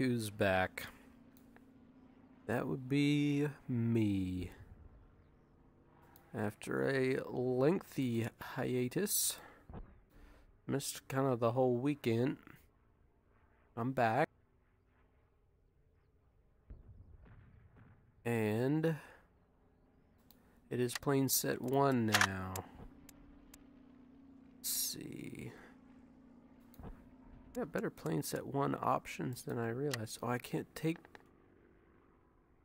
who's back. That would be me. After a lengthy hiatus, missed kind of the whole weekend. I'm back. And it is plane set one now. Let's see. Got better plane set one options than I realized. Oh, I can't take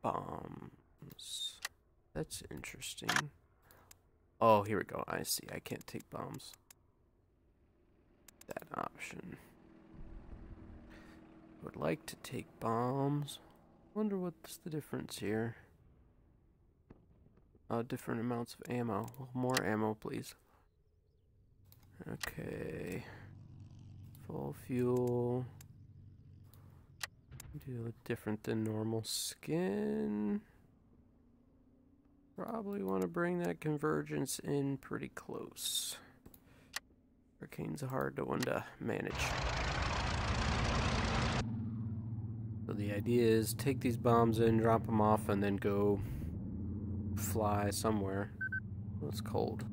bombs. That's interesting. Oh, here we go. I see. I can't take bombs. That option. Would like to take bombs. Wonder what's the difference here. Oh, different amounts of ammo. More ammo, please. Okay. Full fuel. Do different than normal skin. Probably want to bring that convergence in pretty close. Hurricane's a hard one to manage. So the idea is take these bombs in, drop them off, and then go fly somewhere. it's cold.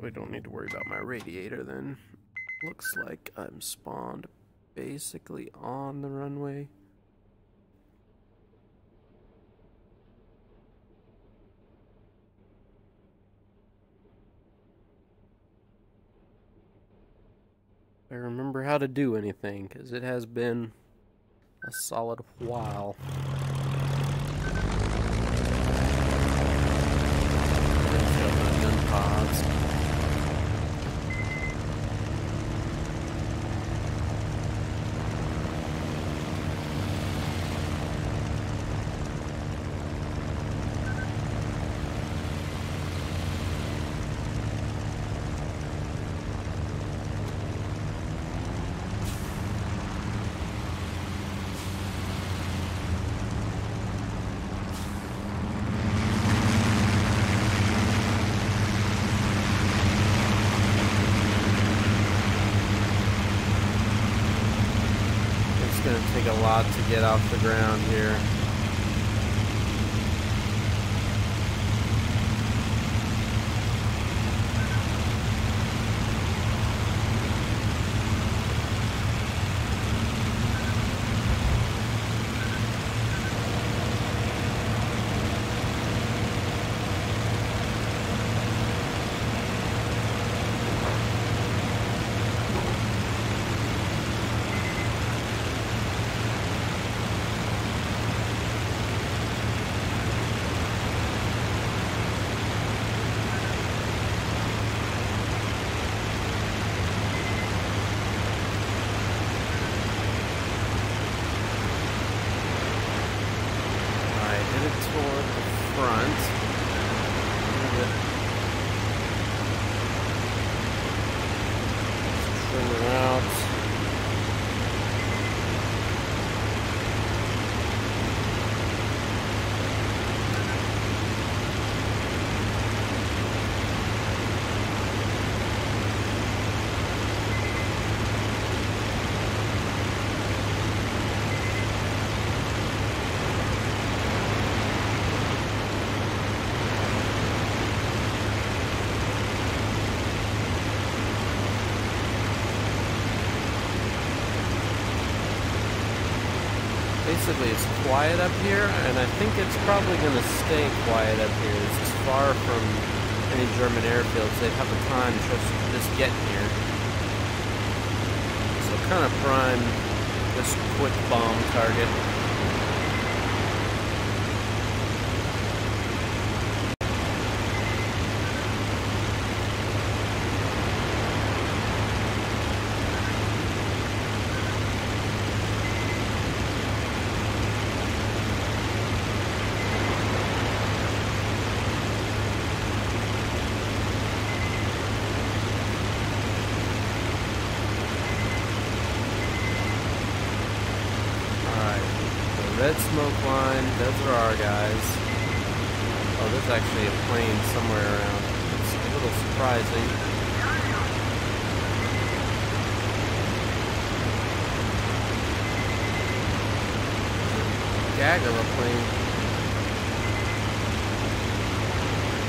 Probably don't need to worry about my radiator then. Looks like I'm spawned basically on the runway. I remember how to do anything, because it has been a solid while. Basically it's quiet up here, and I think it's probably going to stay quiet up here. It's far from any German airfields. they'd have a time just just getting here. So kind of prime this quick bomb target. red smoke line, those are our guys. Oh, there's actually a plane somewhere around. It's a little surprising. Skagala plane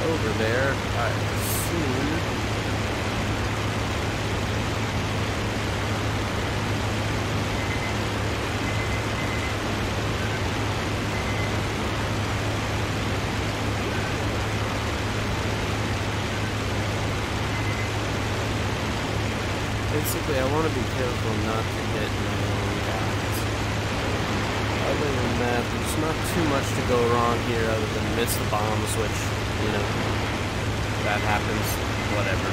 over there, I assume. basically I want to be careful not to hit my own guys. Other than that, there's not too much to go wrong here miss the bombs, which, you know, that happens, whatever.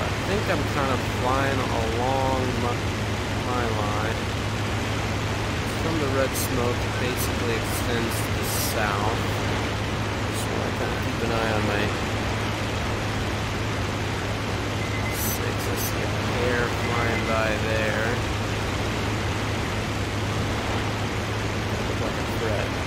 I think I'm kind of flying along my, my line. From the red smoke, basically extends to the south keep an eye on my six. I see a pair flying by there. Look like a threat.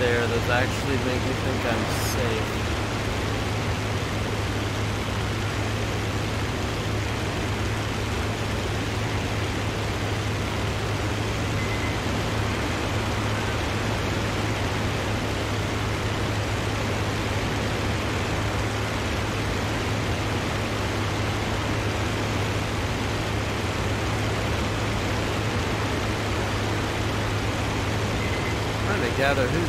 There that actually make me think I'm safe. Gather who's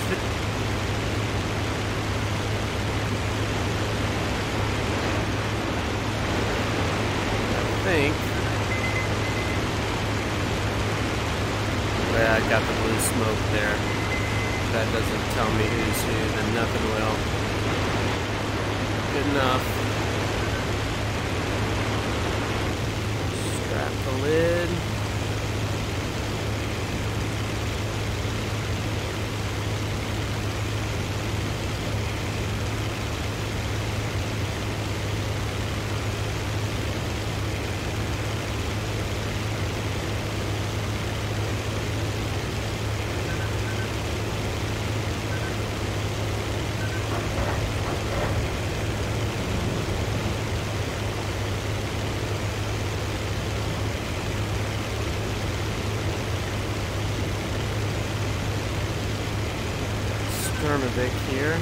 I think yeah, I got the blue smoke there. that doesn't tell me who's who, then nothing will. Good enough. Strap the lid. Sturmovik here.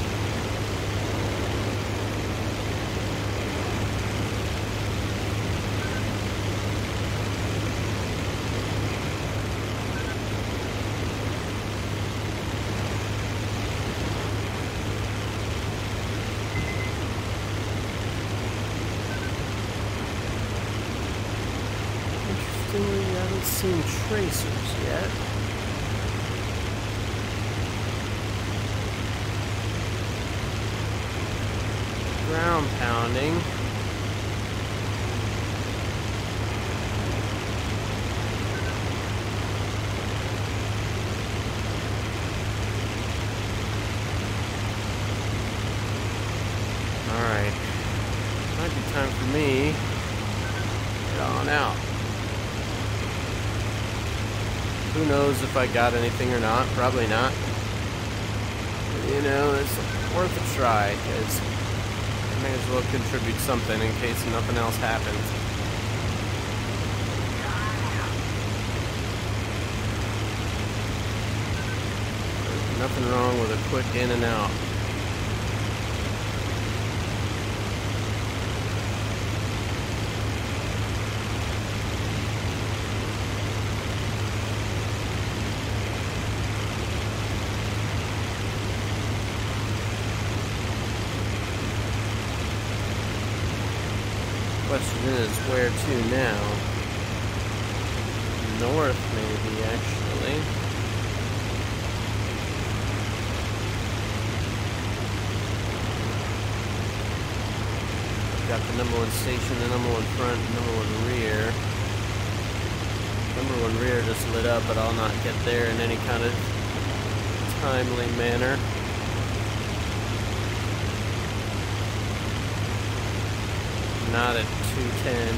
Interestingly, I haven't seen tracers yet. ground pounding. Alright. Might be time for me. Get on out. Who knows if I got anything or not? Probably not. You know, it's worth a try, because May as well contribute something in case nothing else happens. Nothing wrong with a quick in and out. Question is, where to now? North, maybe, actually. Got the number one station, the number one front, number one rear. Number one rear just lit up, but I'll not get there in any kind of timely manner. Not at 210.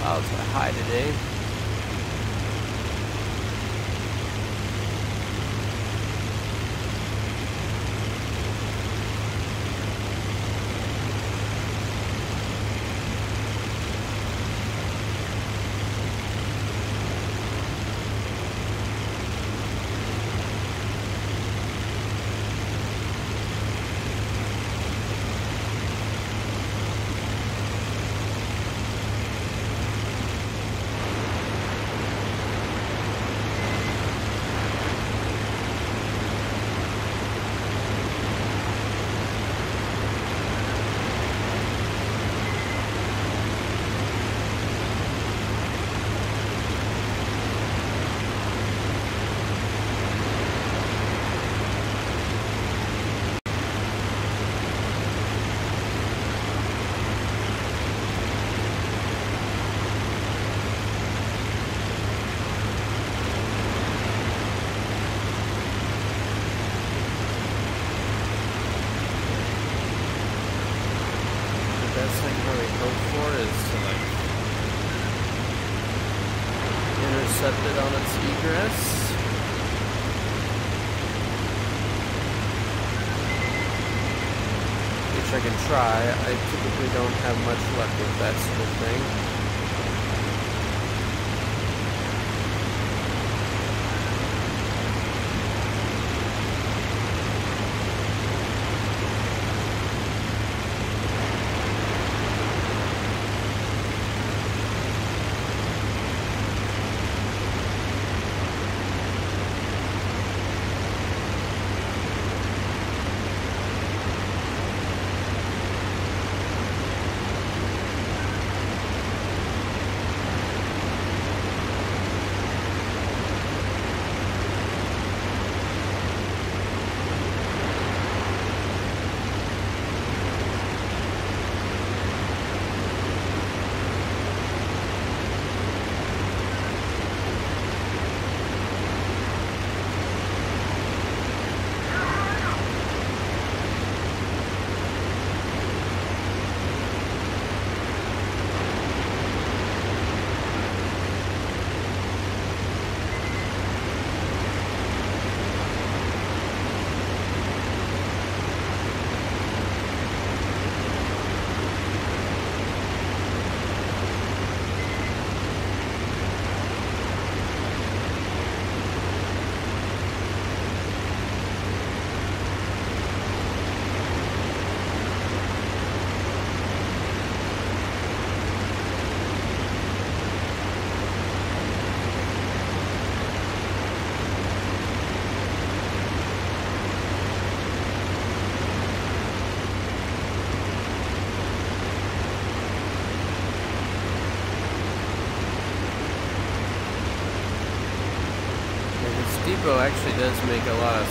Clouds are high today. intercepted on its egress. Which I can try. I typically don't have much luck with that sort of thing. Depot actually does make a lot of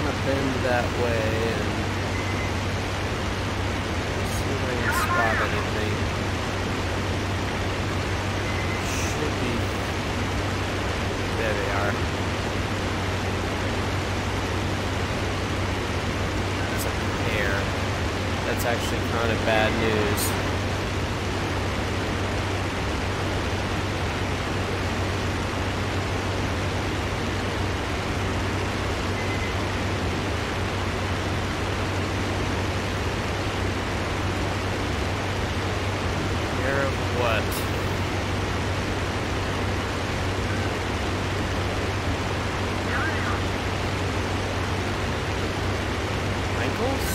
kind of bend that way and see if I can spot anything. Should be. There they are. That's a pair. That's actually kind of bad news. Pair of what? Ankles?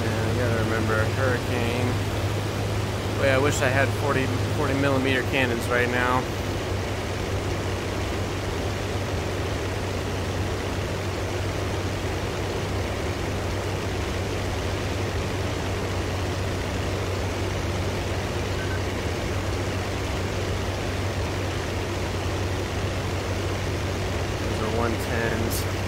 Yeah, I gotta remember hurricane. Wait, I wish I had 40, 40 millimeter cannons right now. Those are 110s.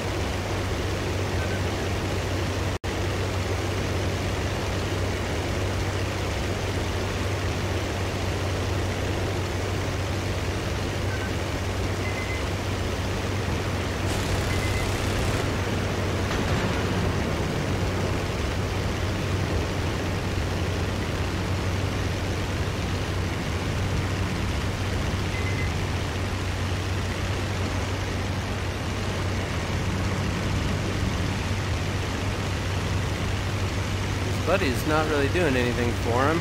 Buddy's not really doing anything for him.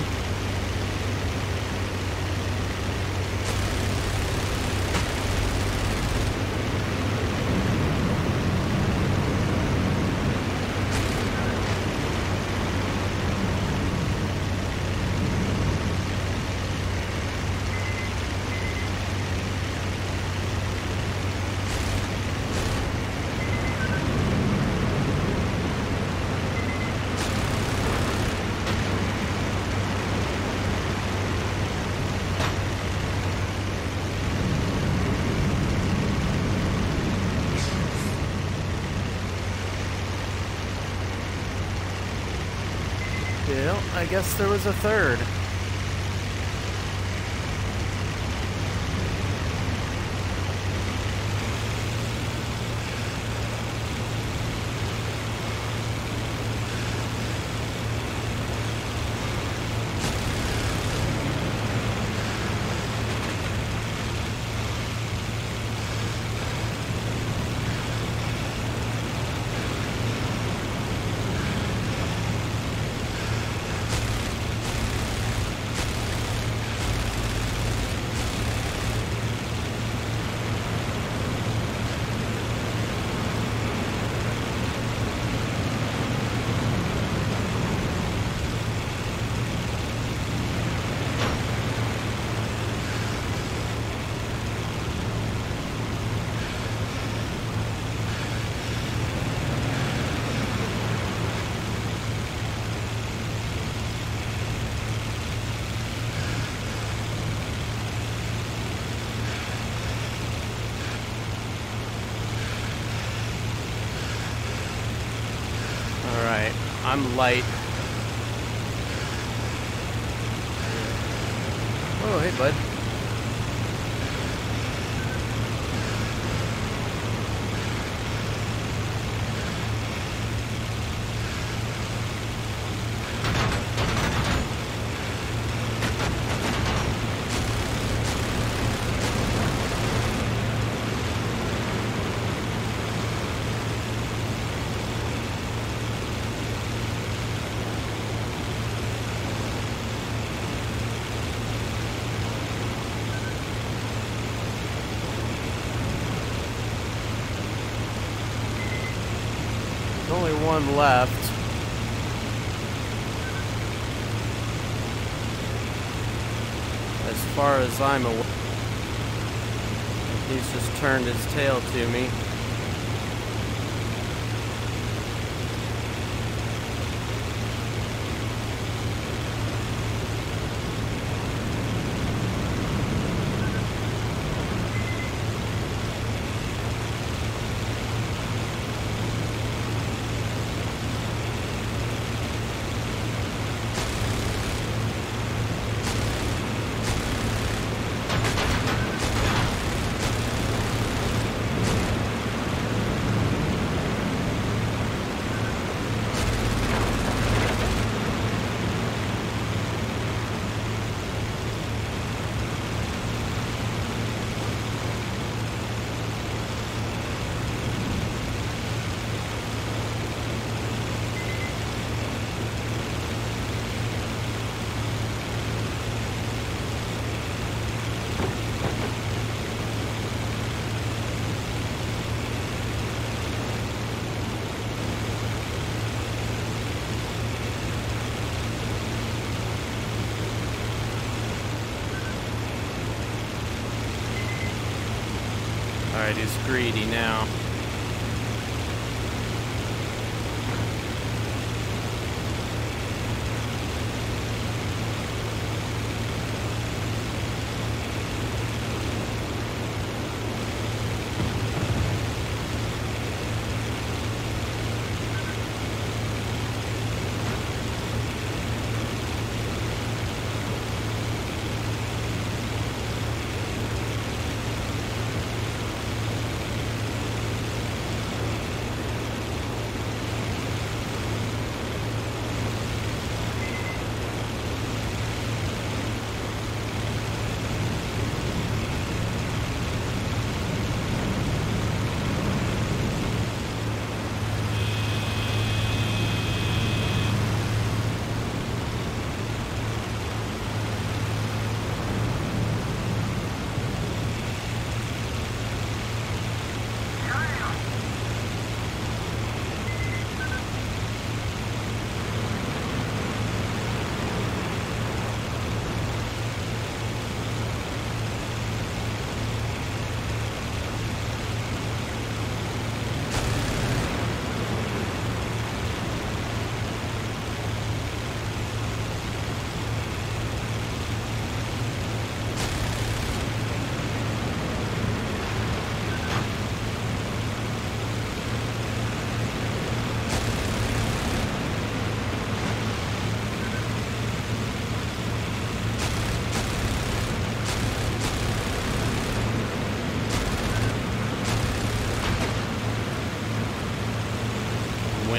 Well, I guess there was a third. I'm light. Oh, hey, bud. only one left. As far as I'm aware, he's just turned his tail to me. He's greedy now.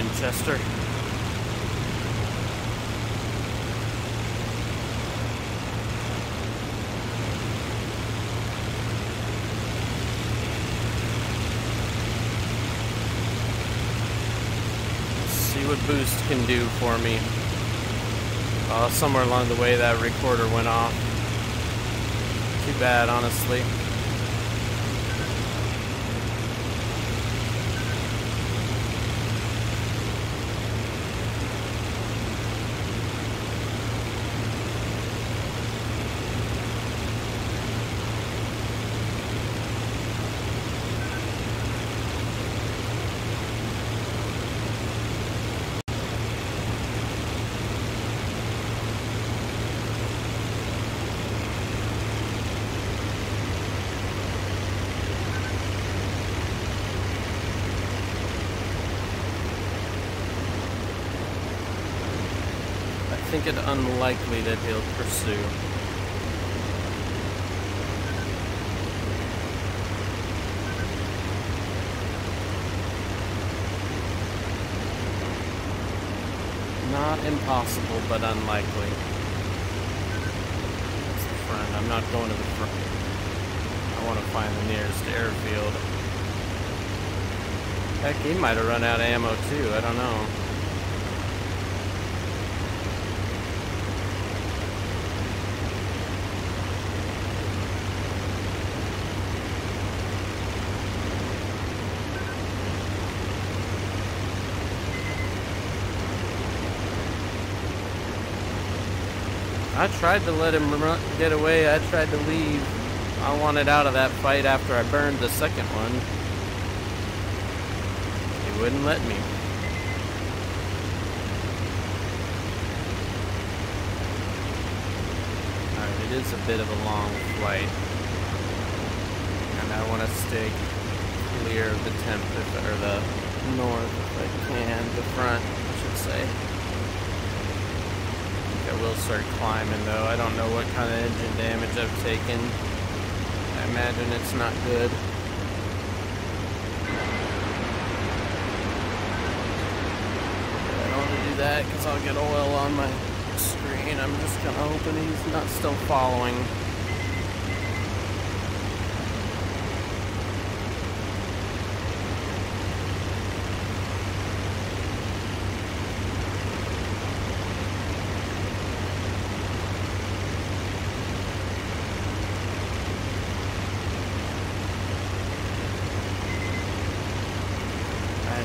Winchester. See what boost can do for me. Uh, somewhere along the way that recorder went off. Too bad, honestly. It unlikely that he'll pursue. Not impossible, but unlikely. That's the front. I'm not going to the front. I want to find the nearest airfield. Heck, he might have run out of ammo too. I don't know. I tried to let him run, get away. I tried to leave. I wanted out of that fight after I burned the second one. He wouldn't let me. Alright, it is a bit of a long flight. And I want to stay clear of the temp, or the north if I can, the front, I should say. Will start climbing though. I don't know what kind of engine damage I've taken. I imagine it's not good. I don't want to do that because I'll get oil on my screen. I'm just kind of hoping he's not still following.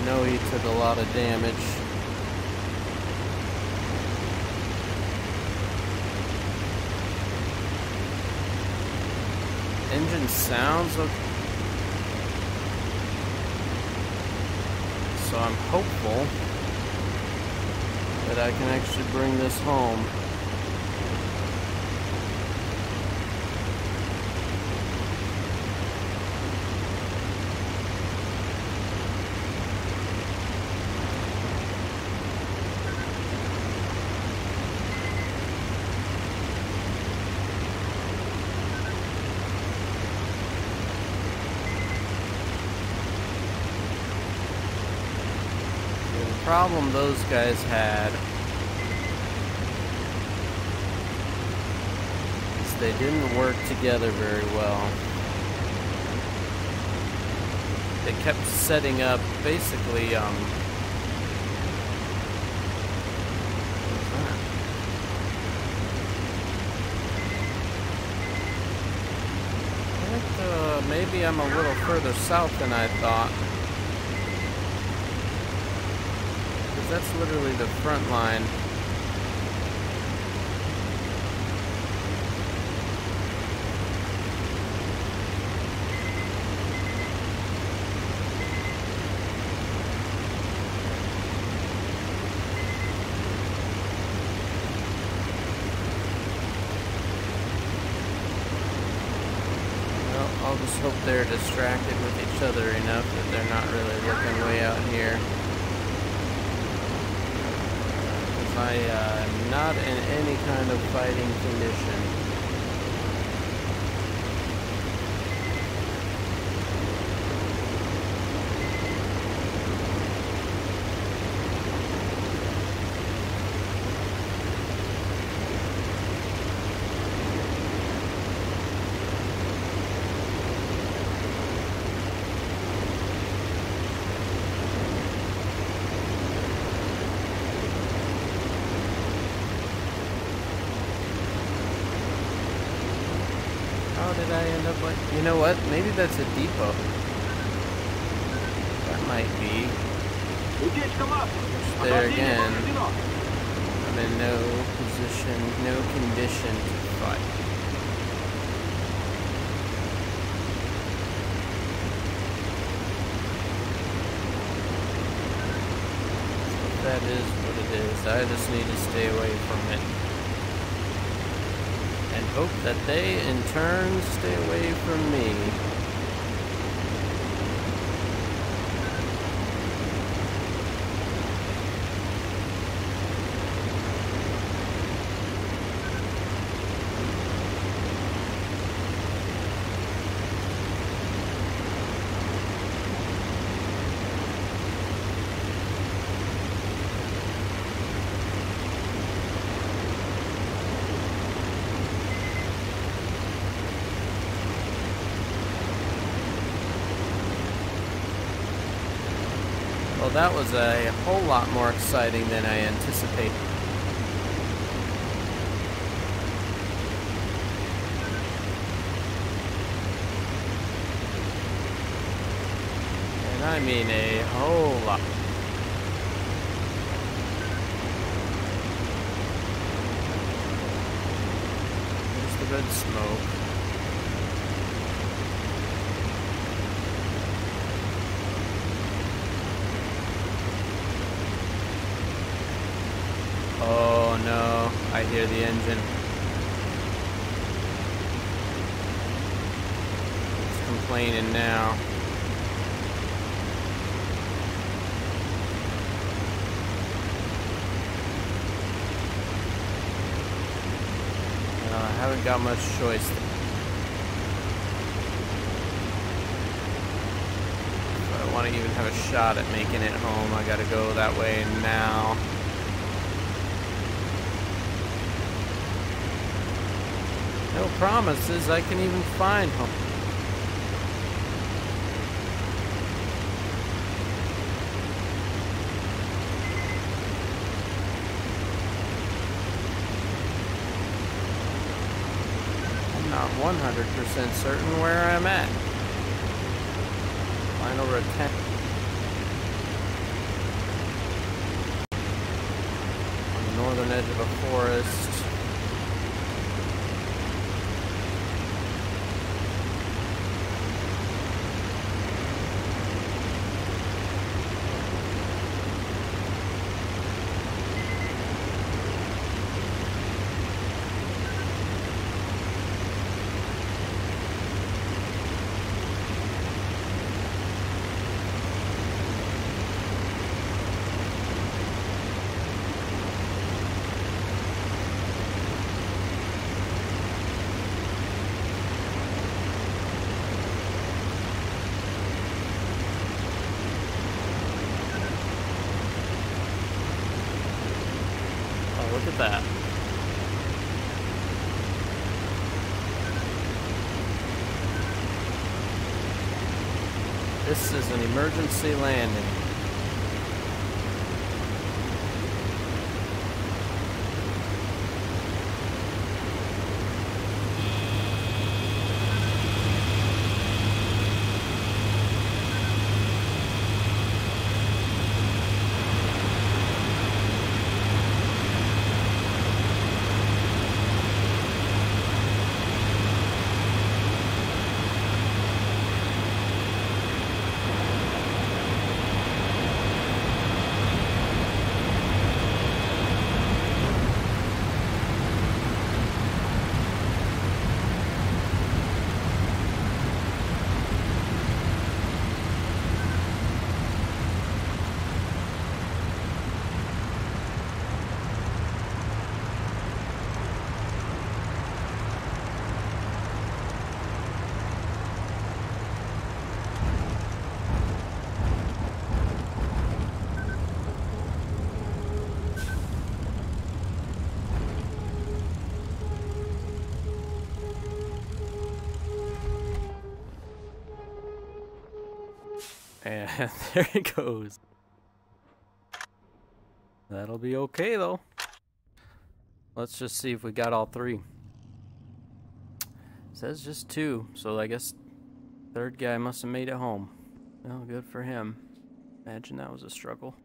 know he took a lot of damage. Engine sounds okay. So I'm hopeful that I can actually bring this home. Problem those guys had is they didn't work together very well. They kept setting up basically um, maybe I'm a little further south than I thought. That's literally the front line. I'll just hope they're distracted with each other enough that they're not really looking way out here. I am uh, not in any kind of fighting condition. Did I end up like? You know what? Maybe that's a depot. That might be. There again. I'm in no position, no condition to fight. that is what it is. I just need to stay away from it hope that they in turn stay away from me. That was a whole lot more exciting than I anticipated. And I mean a whole lot. There's the red smoke. Oh no, I hear the engine. Complaining now. No, I haven't got much choice. If I want to even have a shot at making it home, I gotta go that way now. No promises I can even find home. I'm not 100% certain where I'm at. Final attempt. On the northern edge of a forest. Oh, look at that. This is an emergency landing. And there it goes. That'll be okay though. Let's just see if we got all three. says just two, so I guess third guy must have made it home. Well, good for him. Imagine that was a struggle.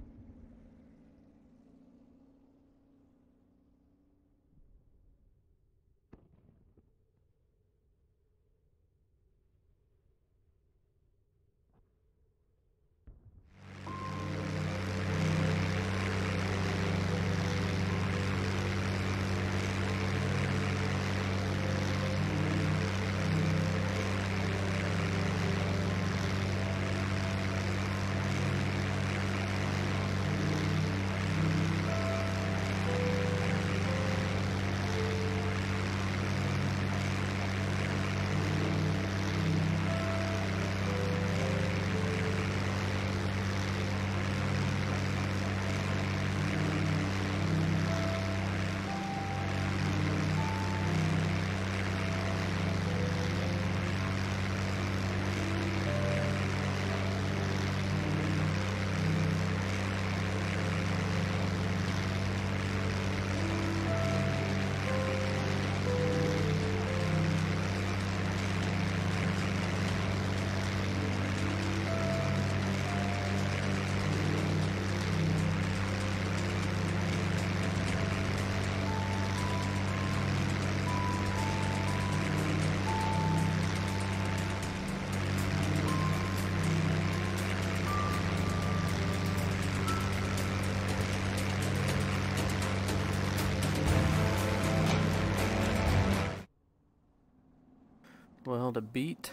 Well, to beat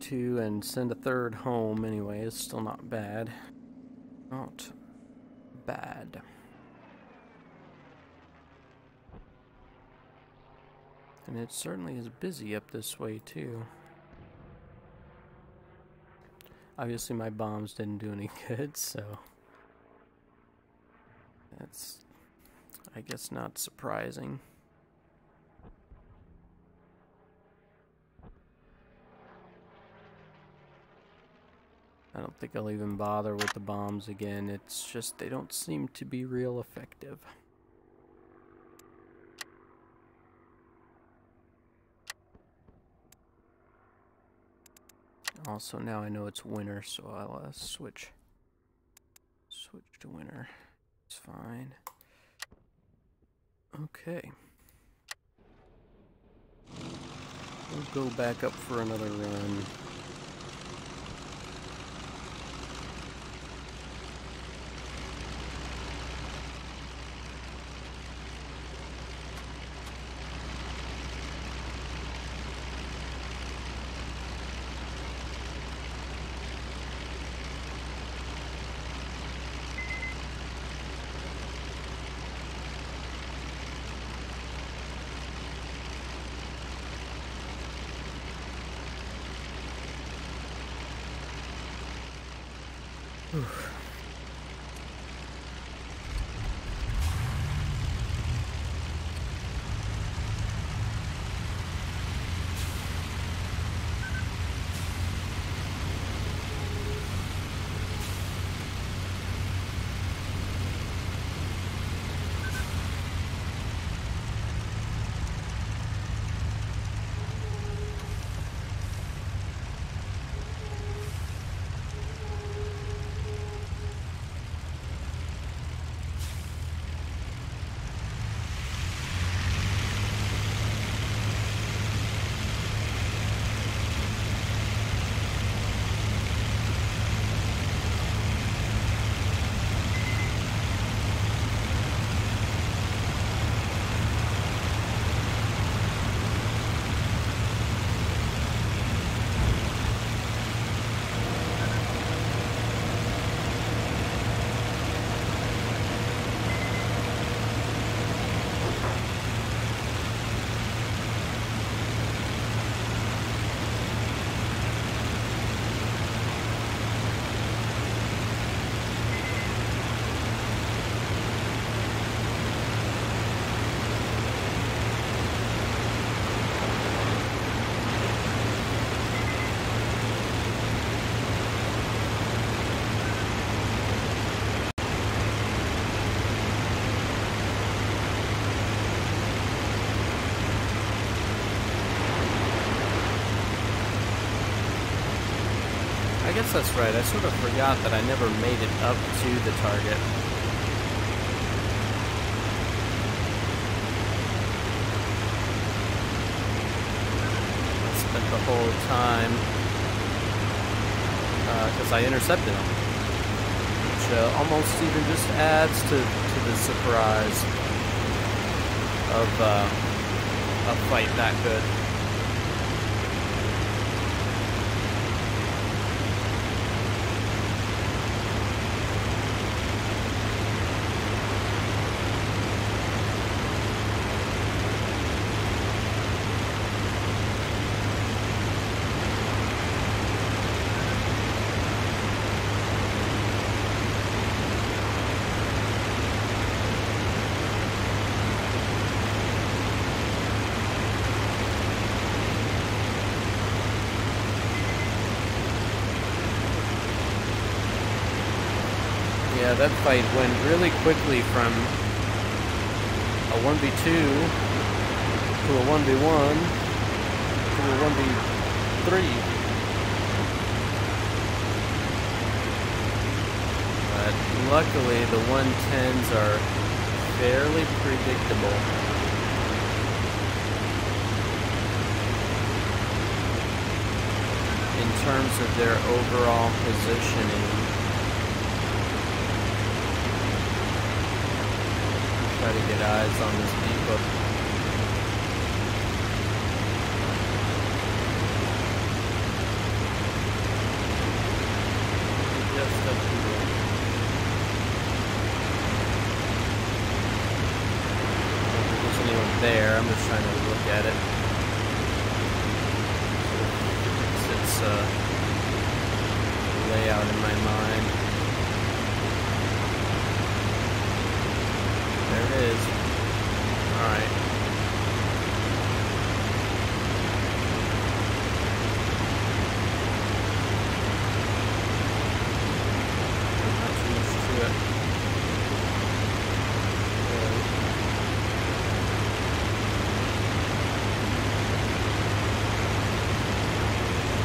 two and send a third home anyway is still not bad. Not bad. And it certainly is busy up this way too. Obviously my bombs didn't do any good, so that's I guess not surprising. I don't think I'll even bother with the bombs again. It's just they don't seem to be real effective. Also, now I know it's winter, so I'll uh, switch switch to winter. It's fine. Okay. We'll go back up for another run. That's right. I sort of forgot that I never made it up to the target. I spent the whole time because uh, I intercepted him, which uh, almost even just adds to, to the surprise of uh, a fight that good. That fight went really quickly from a 1v2 to a 1v1 to a 1v3. But luckily the 110s are fairly predictable. in terms of their overall positioning. try to get eyes on this depot. there. I'm just trying to look at it. It's uh, layout in my mind. There it is. Alright. Not too much to it.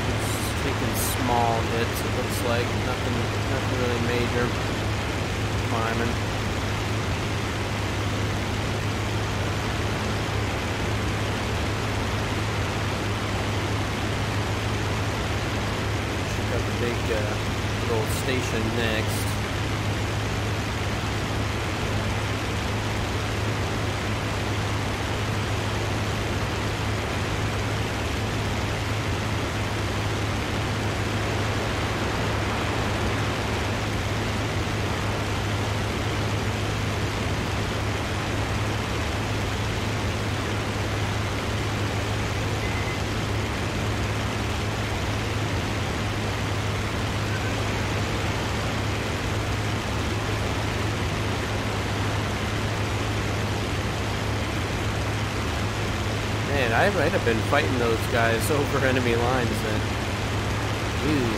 It's taking small hits, it looks like. Nothing nothing really major. Climbing. Check out the big uh, little station next. Man, I might have been fighting those guys over enemy lines then. Ooh.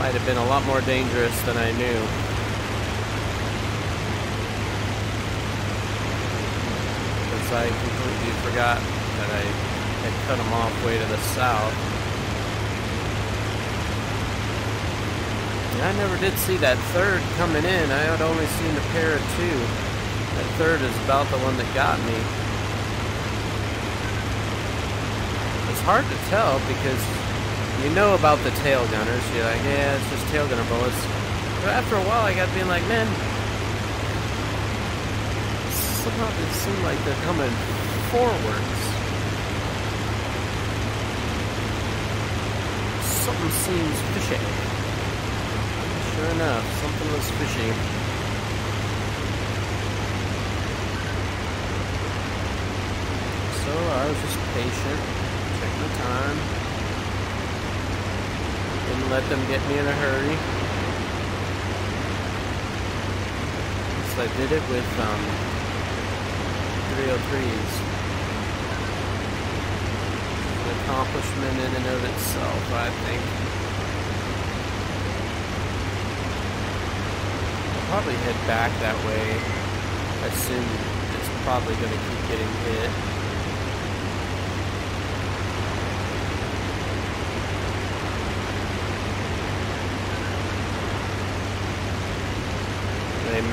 Might have been a lot more dangerous than I knew. Because I completely forgot that I had cut them off way to the south. I never did see that third coming in. I had only seen the pair of two. That third is about the one that got me. It's hard to tell because you know about the tail gunners. You're like, yeah, it's just tail gunner bullets. But after a while, I got being like, man, somehow it seemed like they're coming forwards. Something seems fishy. Sure enough, something was fishy. So I was just patient, my time. Didn't let them get me in a hurry. So I did it with um, 303s. An accomplishment in and of itself, I think. I'll probably head back that way. I assume it's probably going to keep getting hit.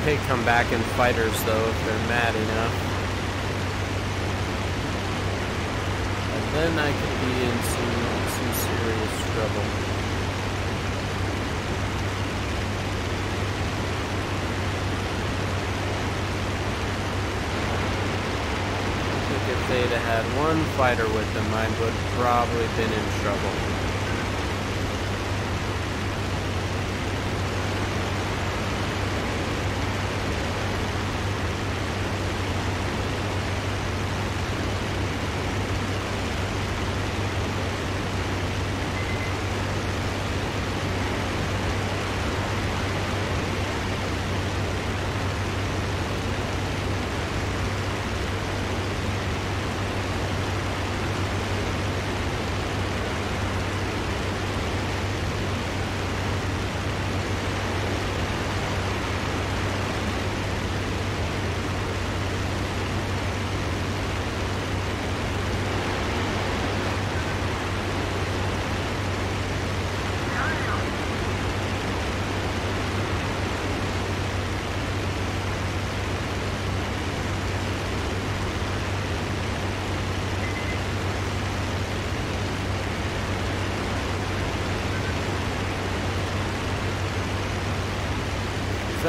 They come back in fighters though if they're mad enough. And then I could be in some some serious trouble. I think if they'd have had one fighter with them, I would probably been in trouble.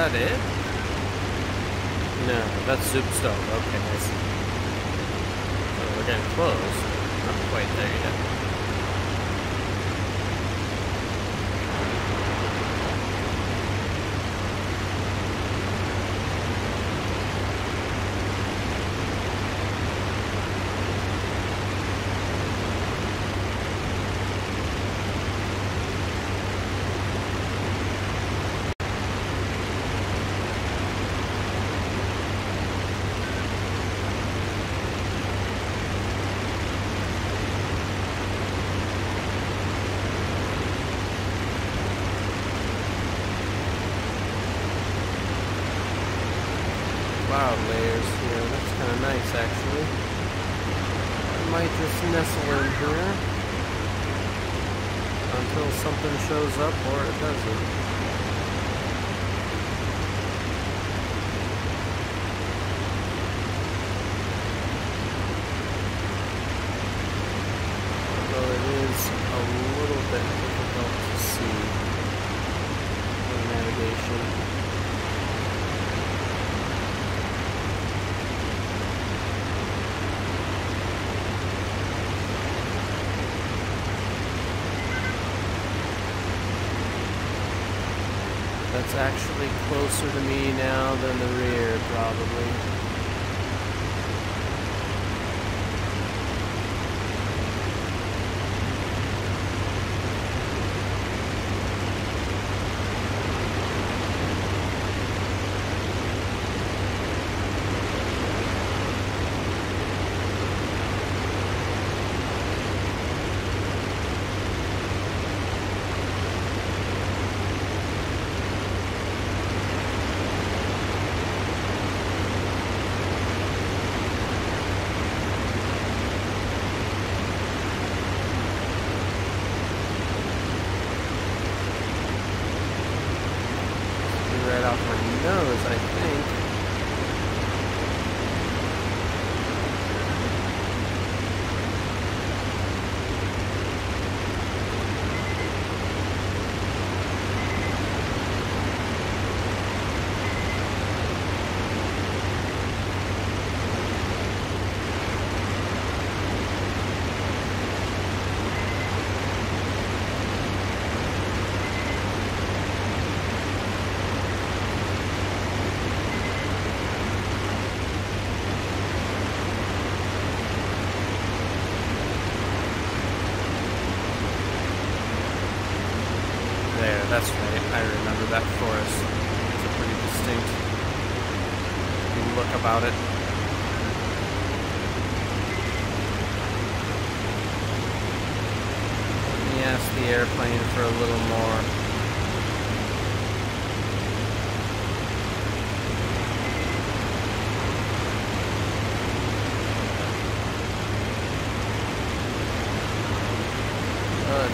That it? No, that's soup. Okay, I see. So we're getting close. Not quite there yet. actually closer to me now than the rear.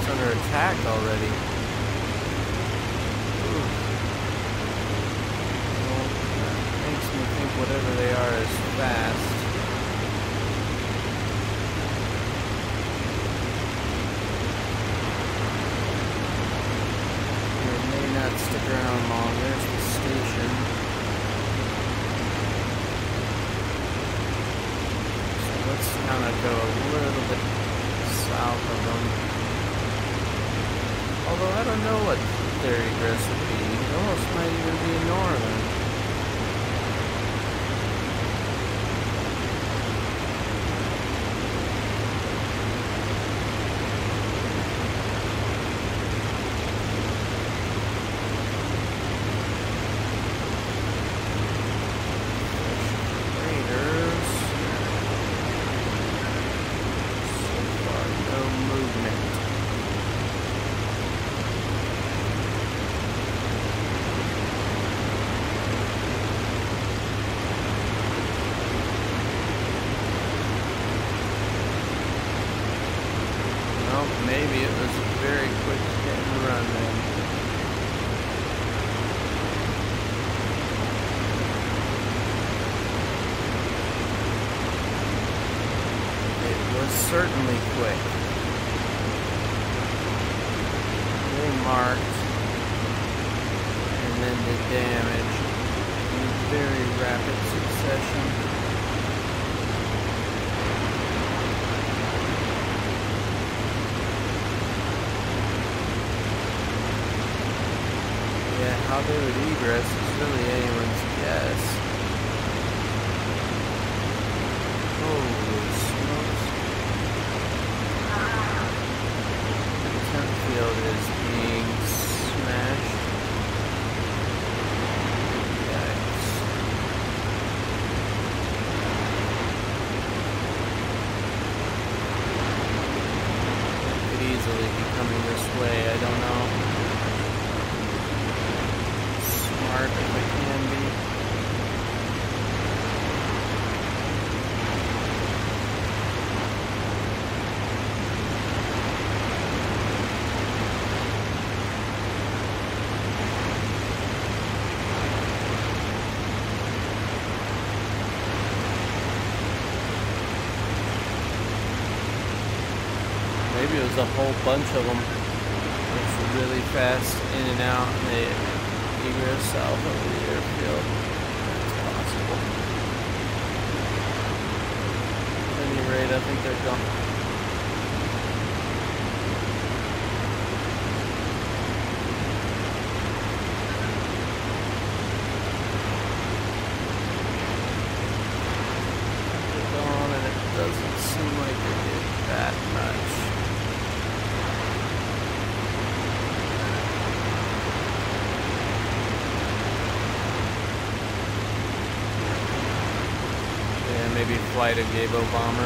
under attack already. certainly quick. They marked. And then the damage in very rapid succession. Yeah, how they would egress is really anywhere. A whole bunch of them. It's really fast in and out, and they egress south over the airfield. That's possible. At any rate, I think they're gone. Flight of Gabo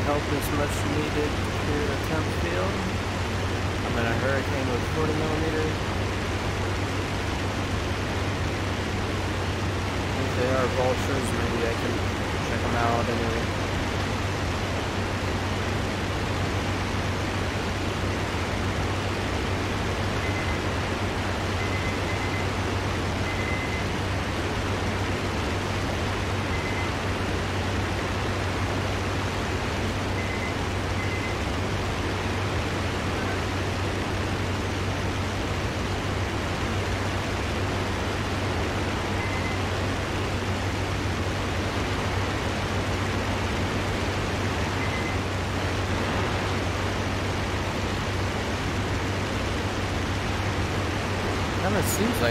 help is much needed here at temp field. I'm in a hurricane with 40 millimeters. If they are vultures, maybe I can check them out anyway.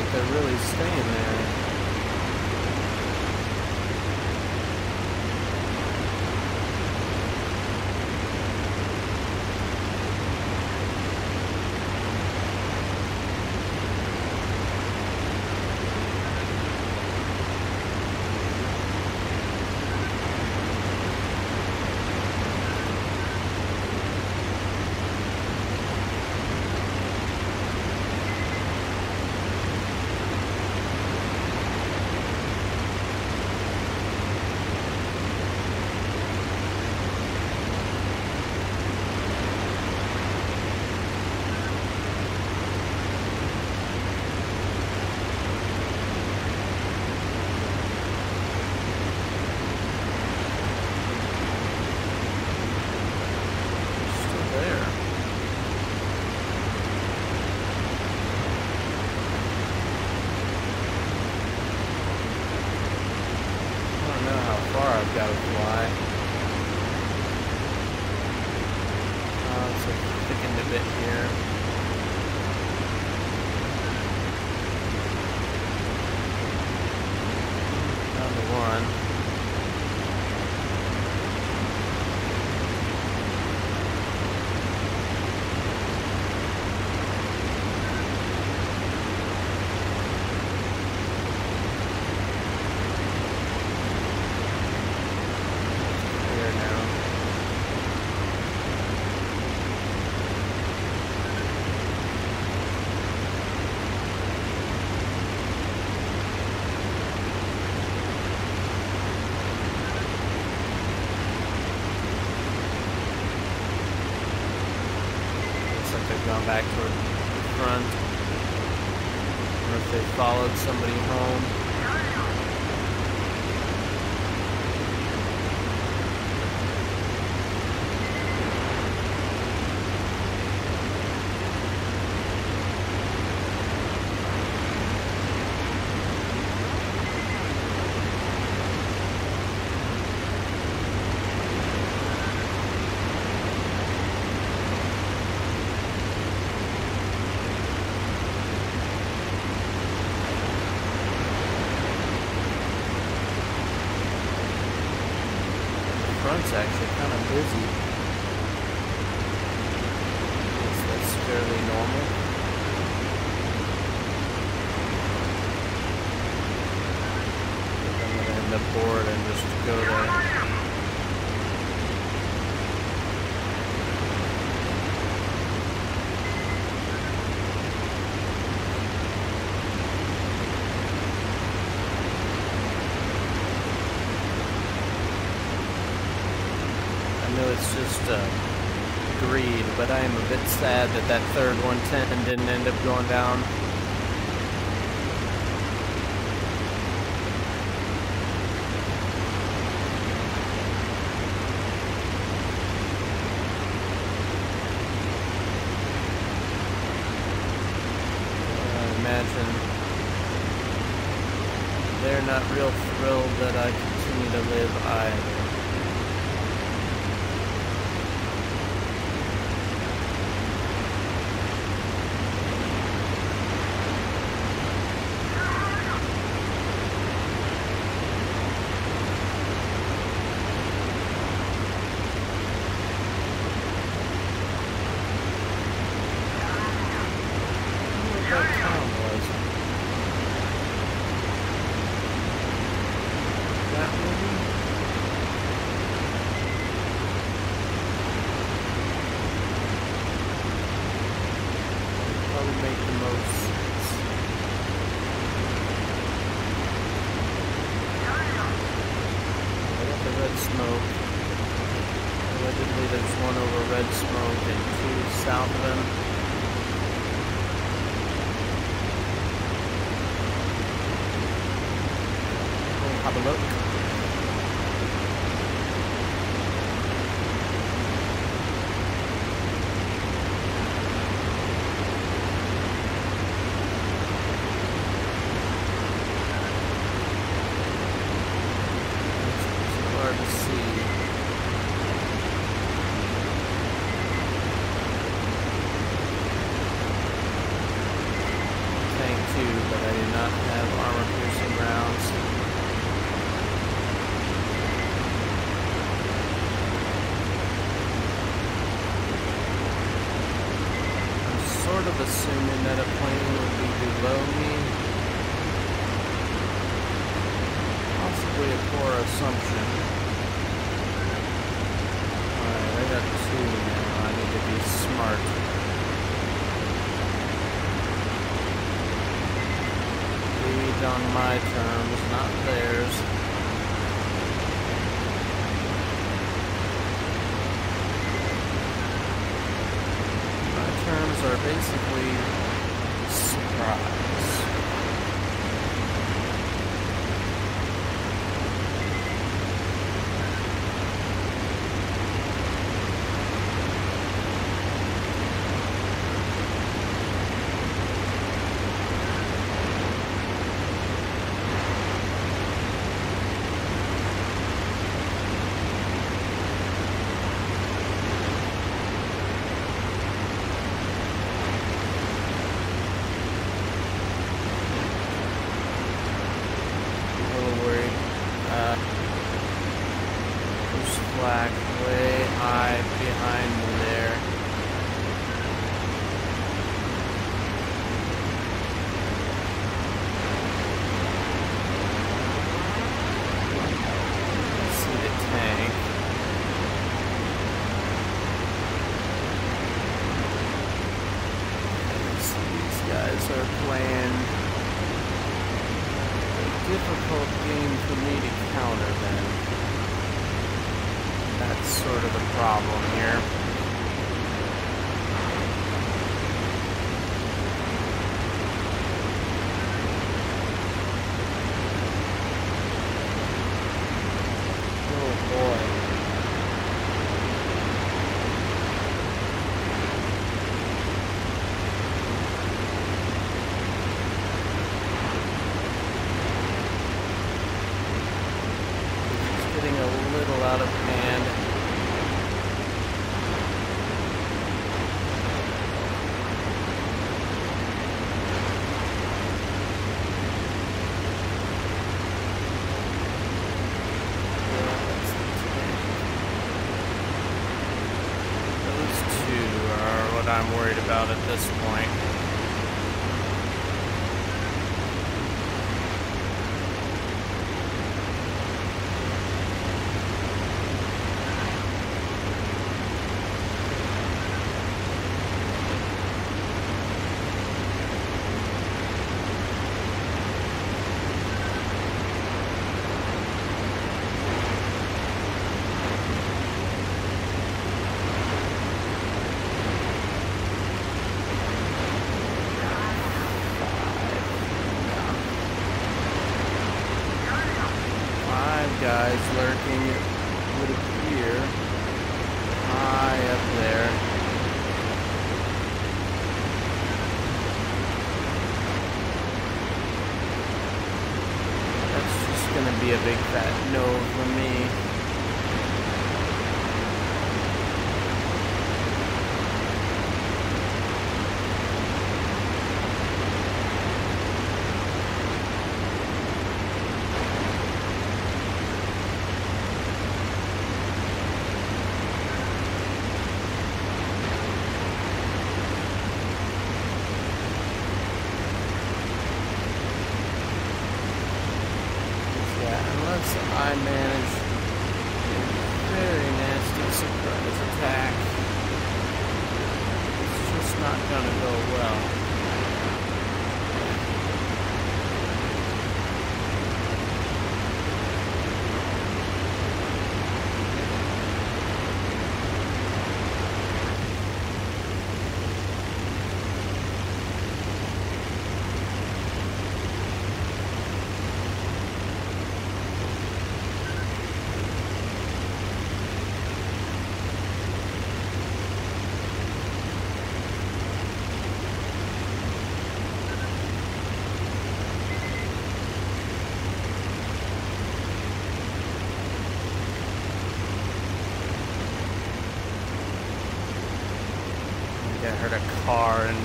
like they're really far I've got to fly. Uh, so thickened a bit here. sad that that third 110 didn't end up going down.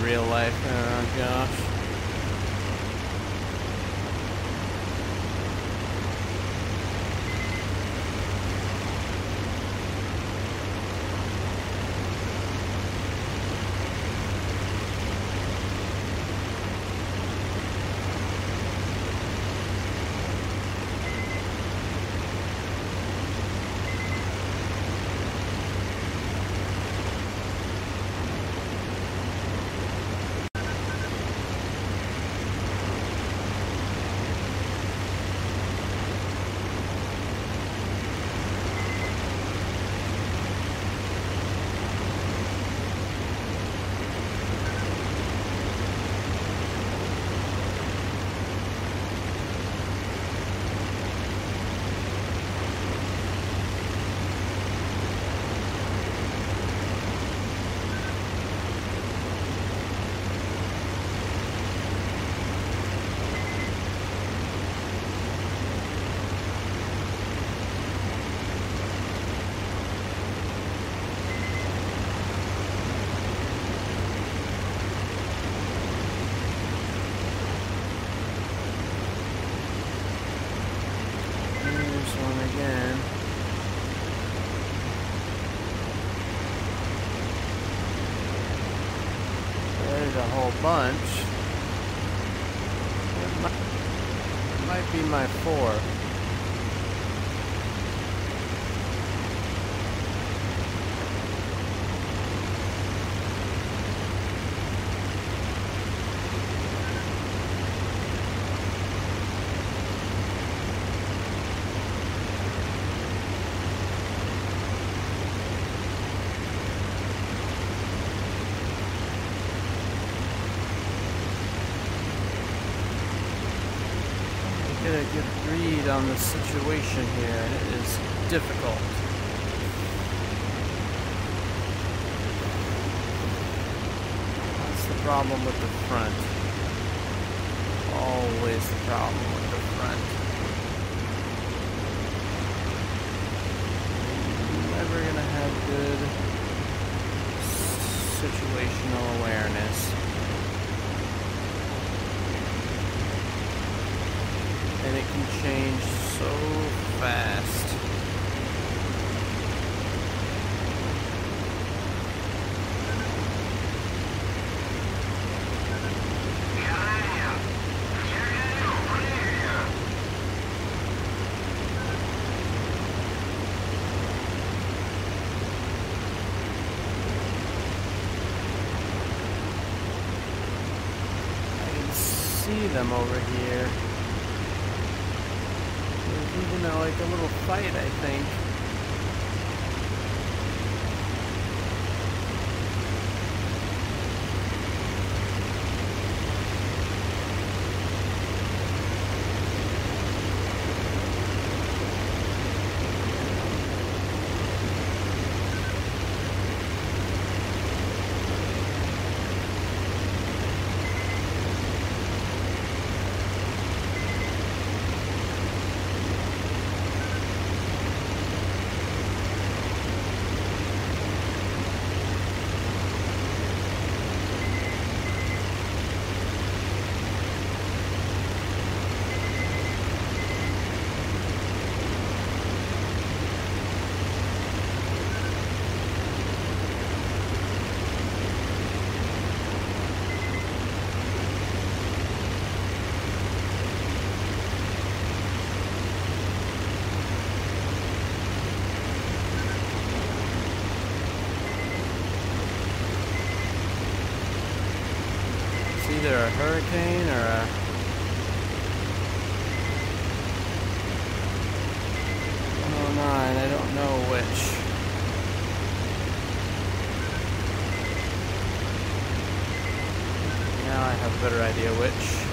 Real life. Uh, oh gosh. There's a whole bunch. It might, it might be my four. get a good read on the situation here, and it is difficult. That's the problem with the front. Always the problem with the front. Never gonna have good situational awareness. and it can change so fast. See them over here even a, like a little fight, I think. either a hurricane or a oh nine. I don't know which. Now I have a better idea which.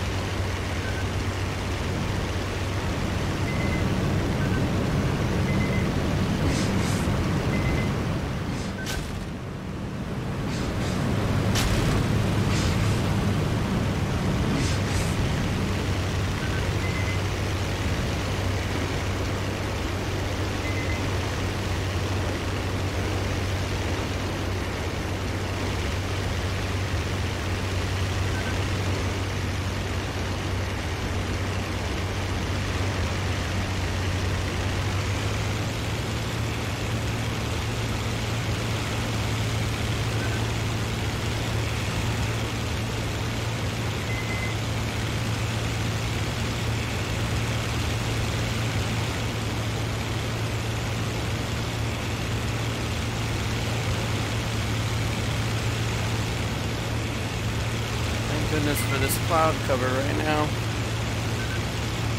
goodness for this cloud cover right now.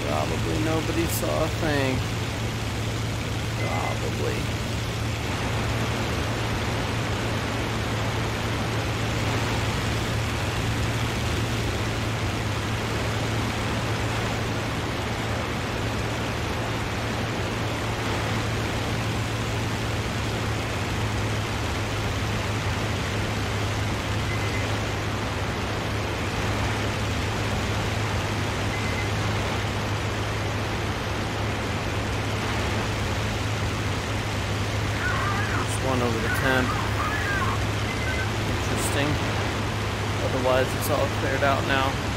Probably nobody saw a thing. Probably. one over the temp. Interesting. Otherwise, it's all cleared out now.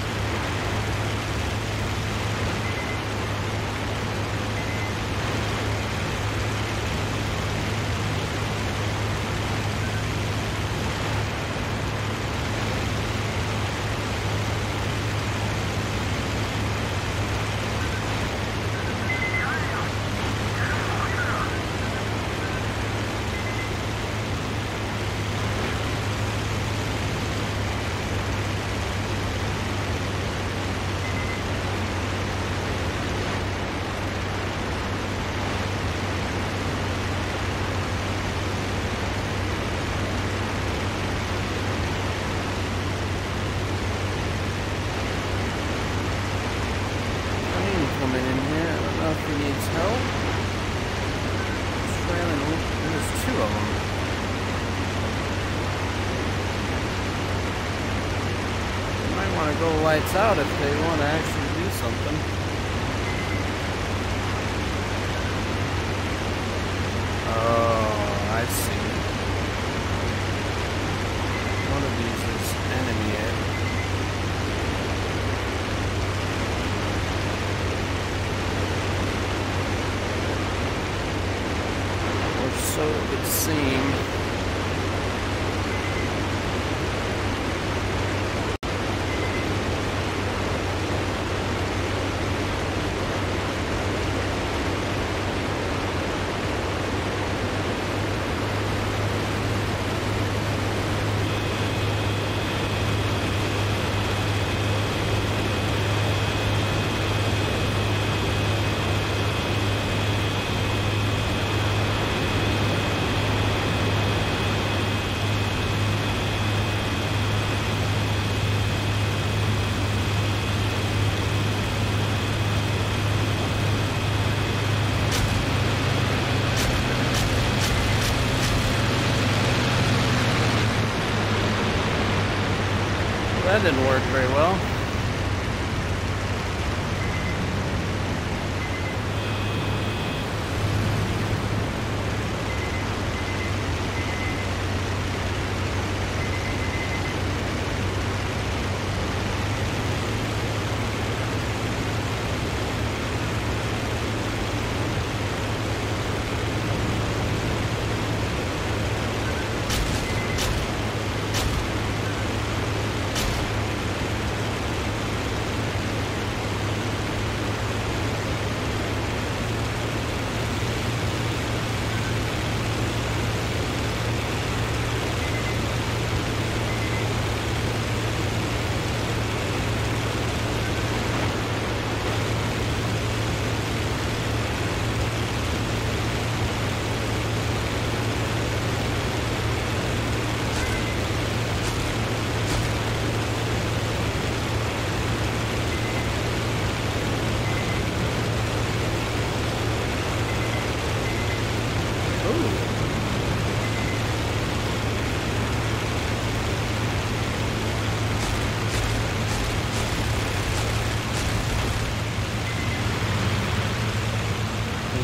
Want to go lights out if they want to actually do something. Oh, I see. One of these is enemy Or so it would seem. Didn't work very well.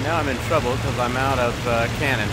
now I'm in trouble because I'm out of uh, cannon.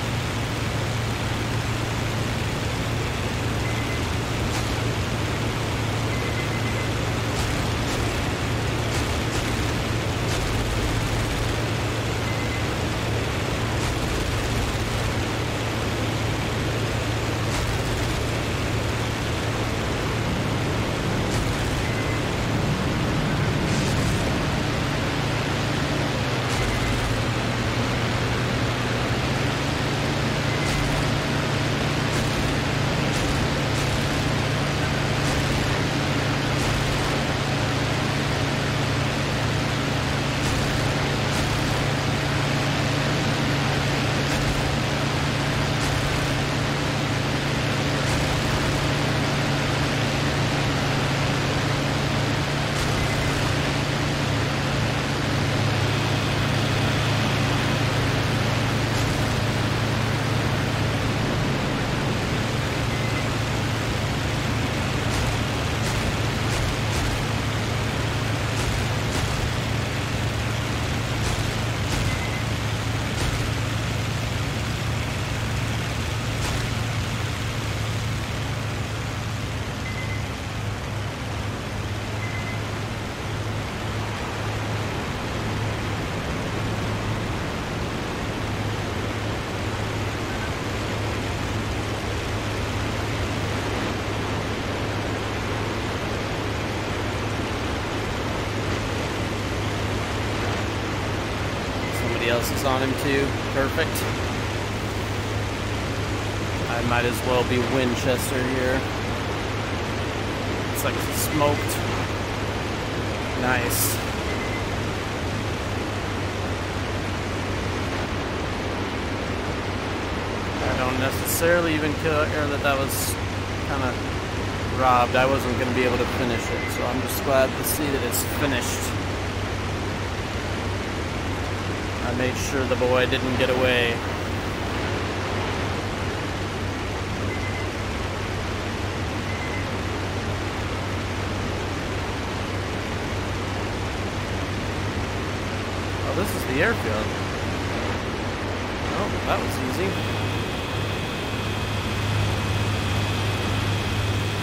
else is on him too. Perfect. I might as well be Winchester here. It's like smoked. Nice. I don't necessarily even care that that was kind of robbed. I wasn't going to be able to finish it, so I'm just glad to see that it's finished. I made sure the boy didn't get away. The airfield. Oh, that was easy.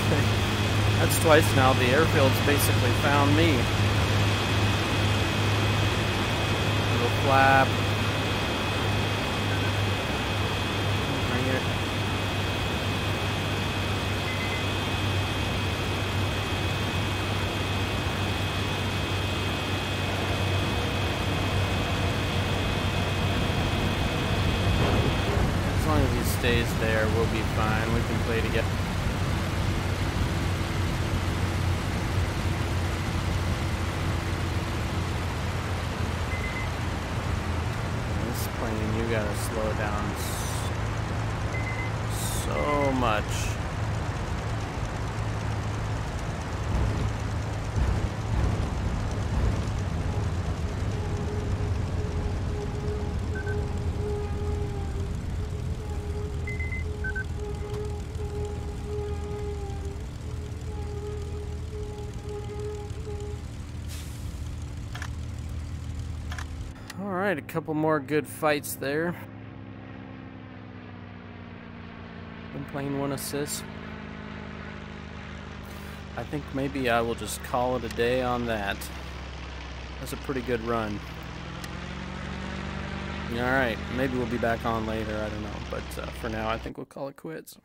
That's twice now. The airfield's basically found me. Little flap. Bring it. As long as he stays there, we'll be fine. We can play together. This plane, you gotta slow down A couple more good fights there. Been playing one assist. I think maybe I will just call it a day on that. That's a pretty good run. Alright, maybe we'll be back on later, I don't know. But uh, for now, I think we'll call it quits.